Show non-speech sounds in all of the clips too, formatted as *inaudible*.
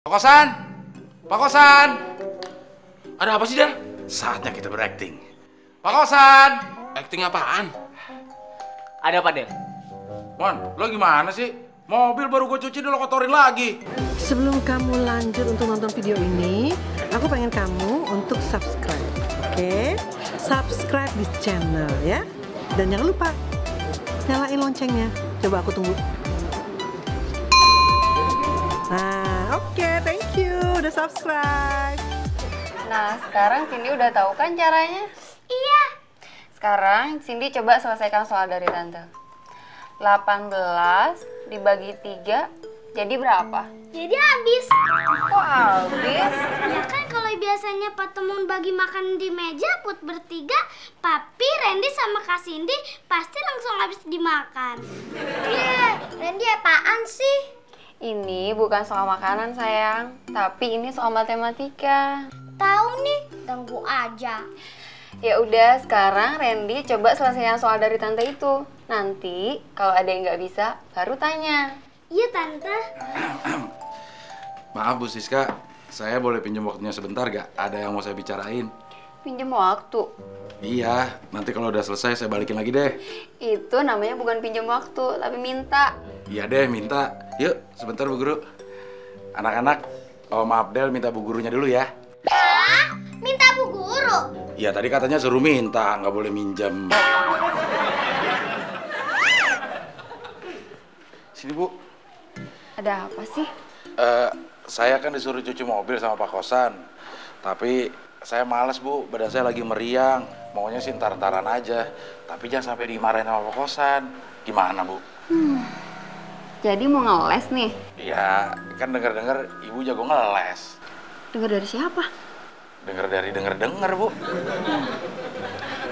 Pak Kosan! Pak Kosan! Ada apa sih, Del? Saatnya kita berakting. Pak Kosan! Acting apaan? Ada apa, Del? Mon, lo gimana sih? Mobil baru gue cuci dulu kotorin lagi. Sebelum kamu lanjut untuk nonton video ini, aku pengen kamu untuk subscribe, oke? Subscribe di channel ya. Dan jangan lupa nyalain loncengnya. Coba aku tunggu. Oke, thank you udah subscribe. Nah, sekarang Cindy udah tahu kan caranya? Iya. Sekarang Cindy coba selesaikan soal dari Tante. 18 dibagi 3 jadi berapa? Jadi habis. Kok habis? Ya kan kalau biasanya Pak Temun bagi makan di meja put bertiga, Papi, Randy sama Kak Cindy pasti langsung habis dimakan. Iya, Randy apaan sih? Ini bukan soal makanan sayang, tapi ini soal matematika. Tahu nih, ganggu aja. Ya udah, sekarang Randy coba selesaikan soal dari tante itu. Nanti kalau ada yang nggak bisa, baru tanya. Iya tante. *clears throat* Maaf Bu Siska, saya boleh pinjam waktunya sebentar gak? Ada yang mau saya bicarain. Pinjam waktu. Iya, nanti kalau udah selesai saya balikin lagi deh. Itu namanya bukan pinjam waktu, tapi minta. Iya deh, minta. Yuk, sebentar Bu Guru. Anak-anak, Om Abdel minta Bu Gurunya dulu ya. Ah, minta bu guru. Iya, tadi katanya suruh minta, nggak boleh minjem. Sini Bu. Ada apa sih? Eh, saya kan disuruh cuci mobil sama Pak Kosan. Tapi saya males Bu, badan saya lagi meriang. Maunya sih ntar-ntaran aja. Tapi jangan sampai dimarahin sama Pak Kosan. Gimana Bu? Jadi mau ngeles nih? Iya, kan denger-denger Ibu jago ngeles. Dengar dari siapa? Denger dari denger-denger Bu.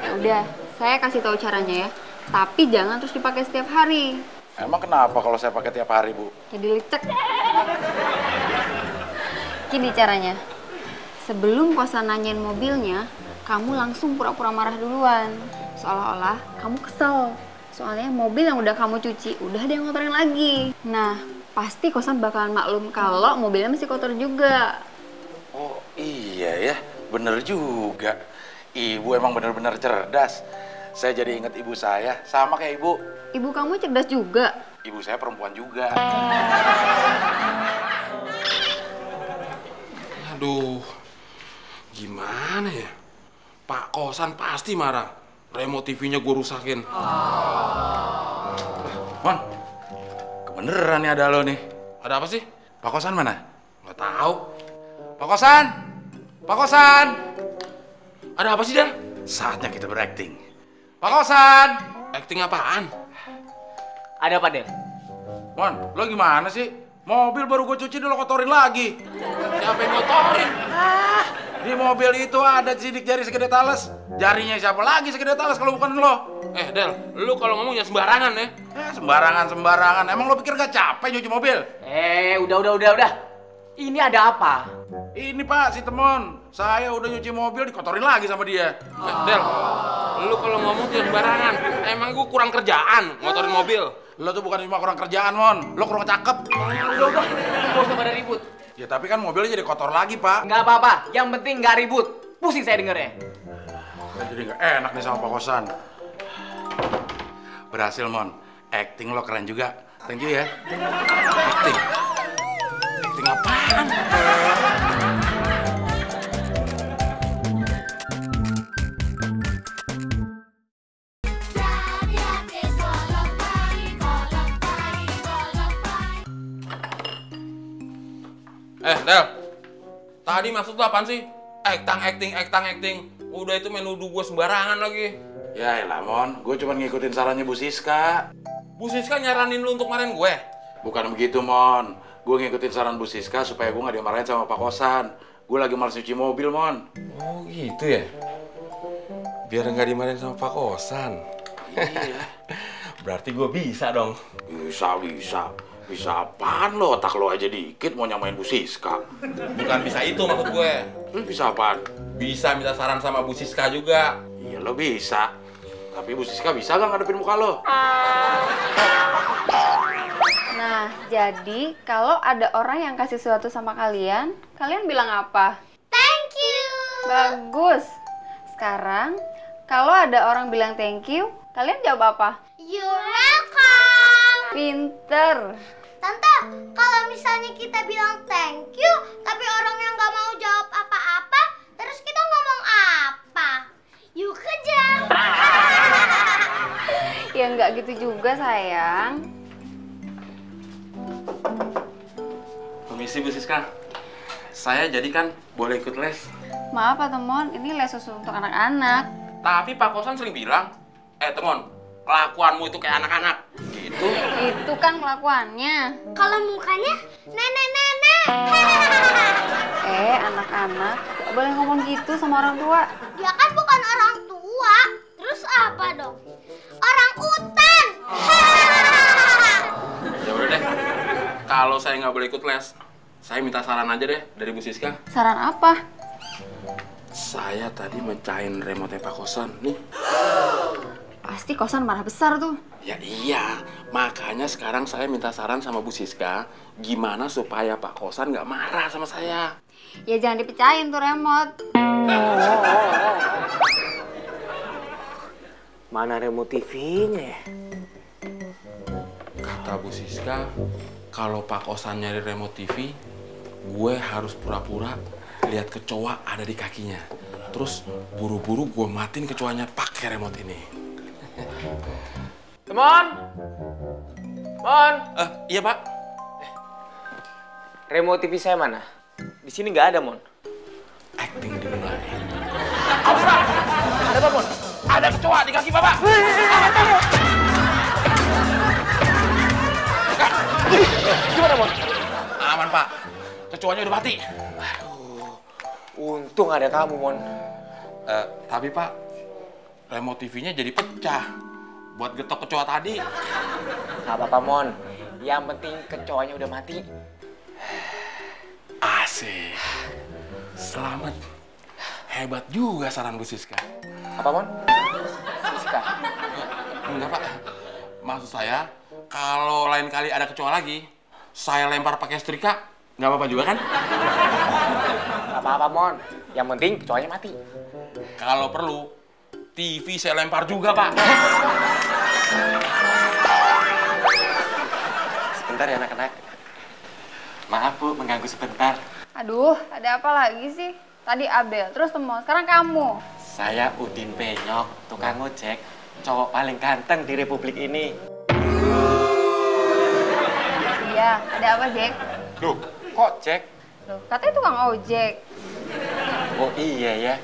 Ya udah, saya kasih tahu caranya ya. Tapi jangan terus dipakai setiap hari. Emang kenapa kalau saya pakai tiap hari Bu? Jadi lecek. Gini caranya. Sebelum kosan nanyain mobilnya, kamu langsung pura-pura marah duluan. Seolah-olah kamu kesel. Soalnya mobil yang udah kamu cuci, udah ada yang ngotorin lagi. Nah, pasti kosan bakalan maklum kalau mobilnya masih kotor juga. Oh iya ya, bener juga. Ibu emang bener-bener cerdas. Saya jadi inget ibu saya, sama kayak ibu. Ibu kamu cerdas juga. Ibu saya perempuan juga. *laughs* Aduh, gimana ya? Pak Kosan pasti marah. Remote TV-nya gue rusakin. Mon, kebeneran nih ada lo nih. Ada apa sih? Pak Kosan mana? Nggak tahu. Pak Kosan! Pak Kosan! Ada apa sih, Del? Saatnya kita berakting. Pak Kosan! Acting apaan? Ada apa, Del? Mon, lo gimana sih? Mobil baru gue cuci dulu kotorin lagi. Siapa yang ngotorin? Di mobil itu ada sidik jari segede talas. Jarinya siapa lagi segede talas kalau bukan lo? Eh, Del, lu kalau ngomongnya sembarangan ya. Eh, sembarangan sembarangan. Emang lo pikir gak capek nyuci mobil? Eh, udah, udah, udah, udah. Ini ada apa? Ini pak si temon. Saya udah nyuci mobil dikotorin lagi sama dia. Eh, Del, lu kalau ngomong jangan sembarangan. Emang gue kurang kerjaan ngotorin mobil. Lo tuh bukan cuma kurang kerjaan mon. Lo kurang cakep. Udah, udah. Gak usah pada ribut. Ya tapi kan mobilnya jadi kotor lagi pak. Nggak apa-apa. Yang penting nggak ribut. Pusing saya dengernya. Kan jadi gak enak nih sama Pak Kosan. Berhasil mon. Acting lo keren juga. Thank you ya. Acting. Acting apaan? Eh, Del. Tadi maksud lu apaan sih? Acting, acting, acting, acting. Udah itu menuduh gue sembarangan lagi. Ya elah mon. Gue cuma ngikutin sarannya Bu Siska. Bu Siska nyaranin lu untuk marahin gue. Bukan begitu mon. Gue ngikutin saran Bu Siska supaya gue gak dimarahin sama Pak Kosan. Gue lagi males cuci mobil mon. Oh gitu ya? Biar nggak dimarahin sama Pak Kosan. Iya. *laughs* Berarti gue bisa dong. Bisa, bisa. Bisa apaan lo? Otak lo aja dikit mau nyamain Bu Siska. Bukan bisa itu maksud gue. Lo bisa apaan? Bisa minta saran sama Bu Siska juga. Iya lo bisa. Tapi Bu Siska bisa gak ngadepin muka lo? Nah, Nah, jadi kalau ada orang yang kasih sesuatu sama kalian, kalian bilang apa? Thank you. Bagus. Sekarang, kalau ada orang bilang thank you, kalian jawab apa? You're welcome. Pinter. Tante, kalau misalnya kita bilang thank you, tapi orangnya nggak mau jawab apa-apa, terus kita ngomong apa? Yuk kejar. *laughs* Ya nggak gitu juga sayang. Permisi Bu Siska. Saya jadi kan boleh ikut les. Maaf Pak Temon, ini les khusus untuk anak-anak. Tapi Pak Kosan sering bilang, eh Temon, kelakuanmu itu kayak anak-anak. Gitu. Itu kan kelakuannya. Kalau mukanya nenek-nenek. Eh, anak-anak, nggak boleh ngomong gitu sama orang tua. Dia kan bukan orang tua. Terus apa dong? Orang utan. Ya udah deh. Kalau saya nggak boleh ikut les, saya minta saran aja deh dari Bu Siska. Saran apa? Saya tadi mecahin remote Pak Kosan. Nih. Pasti kosan marah besar tuh. Ya iya, makanya sekarang saya minta saran sama Bu Siska, gimana supaya Pak Kosan nggak marah sama saya. Ya jangan dipecahin tuh remote. Mana remote TV-nya ya? Kata Bu Siska, kalau Pak Kosan nyari remote TV, gue harus pura-pura lihat kecoa ada di kakinya. Terus buru-buru gue matiin kecoanya pakai remote ini. Temon! Mon! Eh, iya Pak. Remote TV saya mana? Di sini nggak ada, Mon. Acting dimulai. Ada apa, Mon? Ada kecoa di kaki Bapak. Gimana, Mon? Aman Pak. Kecoanya udah mati. Untung ada kamu, Mon. Eh, tapi Pak, remote TV-nya jadi pecah. Buat getok kecoa tadi. Gak apa-apa, Mon. Yang penting kecoanya udah mati. Asik. Selamat. Hebat juga saran Bu Siska. Apa, Mon? Siska. Enggak, Pak. Maksud saya, kalau lain kali ada kecoa lagi, saya lempar pakai setrika, nggak apa-apa juga kan? Gak apa-apa, Mon. Yang penting kecoanya mati. Kalau perlu, TV saya lempar juga, Pak. Sebentar ya, anak-anak. Maaf, Bu, mengganggu sebentar. Aduh, ada apa lagi sih? Tadi Abel, terus Temon, sekarang kamu. Saya Udin Penyok, tukang ojek. Cowok paling ganteng di Republik ini. Iya, ada apa Jack? Loh, kok Jack? Loh, katanya tukang ojek. Oh iya ya.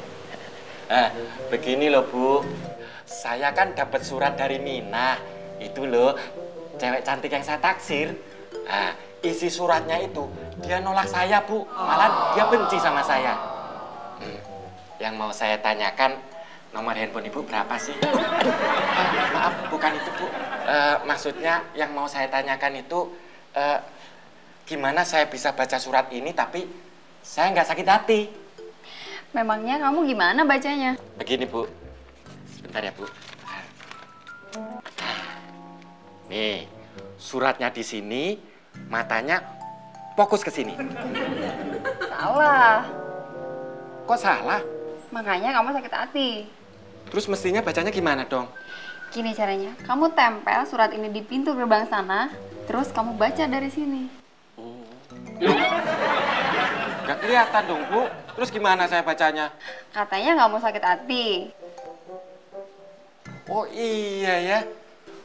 Eh, begini loh Bu. Saya kan dapat surat dari Mina. Itu loh, cewek cantik yang saya taksir. Nah, isi suratnya itu dia nolak saya Bu. Malah dia benci sama saya. Hmm, Yang mau saya tanyakan, nomor handphone Ibu berapa sih? Eh, maaf, bukan itu Bu. Eh, maksudnya yang mau saya tanyakan itu, eh, gimana saya bisa baca surat ini tapi saya nggak sakit hati? Memangnya kamu gimana bacanya? Begini Bu, sebentar ya Bu. Nih, suratnya di sini, matanya fokus ke sini. Salah. Kok salah? Makanya kamu sakit hati. Terus mestinya bacanya gimana dong? Gini caranya, kamu tempel surat ini di pintu gerbang sana, terus kamu baca dari sini. *laughs* Gak kelihatan dong Bu. Terus gimana saya bacanya? Katanya nggak mau sakit hati. Oh iya ya.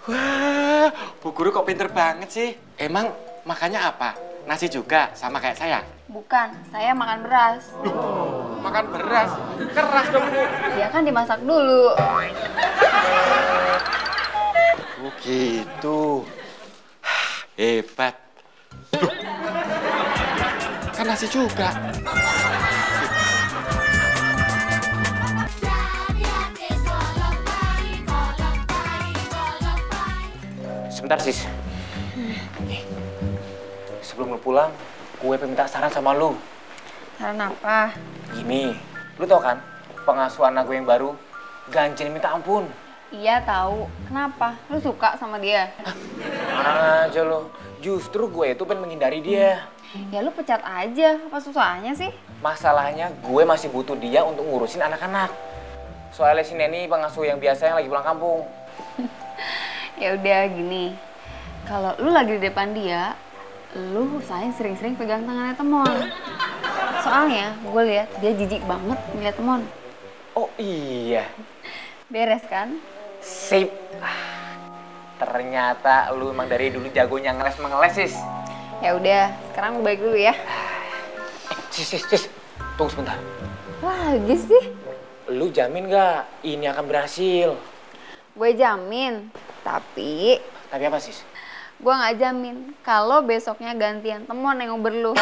Wah, Bu Guru kok pinter banget sih. Emang makannya apa? Nasi juga sama kayak saya? Bukan, saya makan beras. Makan beras. Keras dong Bu. Dia kan dimasak dulu. Oh gitu. Hebat. Loh. Nasi juga. Sebentar, Sis. Nih. Sebelum lu pulang, gue minta saran sama lu. Saran apa? Gini, lu tau kan, pengasuh anak gue yang baru, ganjil minta ampun. Iya tahu. Kenapa? Lu suka sama dia? Marah aja lo. Justru gue itu pengen menghindari dia. Ya lu pecat aja, apa susahnya sih? Masalahnya gue masih butuh dia untuk ngurusin anak-anak. Soalnya si Neni pengasuh yang biasa yang lagi pulang kampung. *laughs* Ya udah gini. Kalau lu lagi di depan dia, lu usahain sering-sering pegang tangannya Temon. Soalnya gue lihat dia jijik banget ngeliat Temon. Oh iya, Beres kan? sip. Ah, Ternyata lu emang dari dulu jagonya ngeles mengeles, sis. Ya udah, sekarang lu balik dulu ya. Eh, sis, sis, sis. Tunggu sebentar. Lagi sih? Lu jamin gak ini akan berhasil? Gue jamin. Tapi Tapi apa, sis? gue nggak jamin kalau besoknya gantian Temon yang ngobrol lu.